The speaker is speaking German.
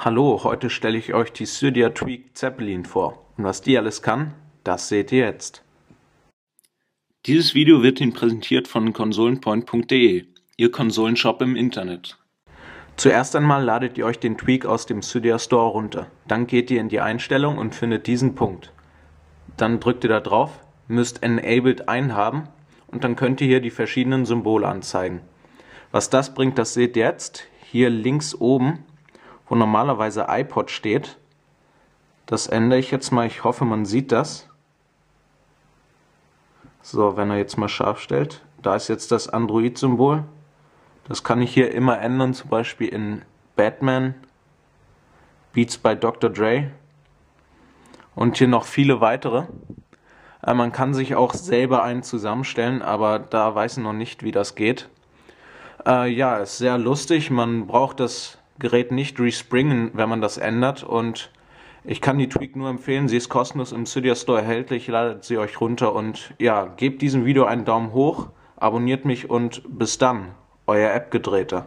Hallo, heute stelle ich euch die Cydia Tweak Zeppelin vor. Und was die alles kann, das seht ihr jetzt. Dieses Video wird Ihnen präsentiert von konsolenpoint.de, Ihr Konsolenshop im Internet. Zuerst einmal ladet ihr euch den Tweak aus dem Cydia Store runter. Dann geht ihr in die Einstellung und findet diesen Punkt. Dann drückt ihr da drauf, müsst Enabled einhaben und dann könnt ihr hier die verschiedenen Symbole anzeigen. Was das bringt, das seht ihr jetzt. Hier links oben wo normalerweise iPod steht. Das ändere ich jetzt mal. Ich hoffe, man sieht das. So, wenn er jetzt mal scharf stellt. Da ist jetzt das Android-Symbol. Das kann ich hier immer ändern, zum Beispiel in Batman, Beats by Dr. Dre und hier noch viele weitere. Äh, man kann sich auch selber einen zusammenstellen, aber da weiß ich noch nicht, wie das geht. Äh, ja, ist sehr lustig. Man braucht das Gerät nicht respringen, wenn man das ändert. Und ich kann die Tweak nur empfehlen. Sie ist kostenlos im Cydia Store erhältlich. Ladet sie euch runter und ja, gebt diesem Video einen Daumen hoch, abonniert mich und bis dann, euer App-Gedrehter.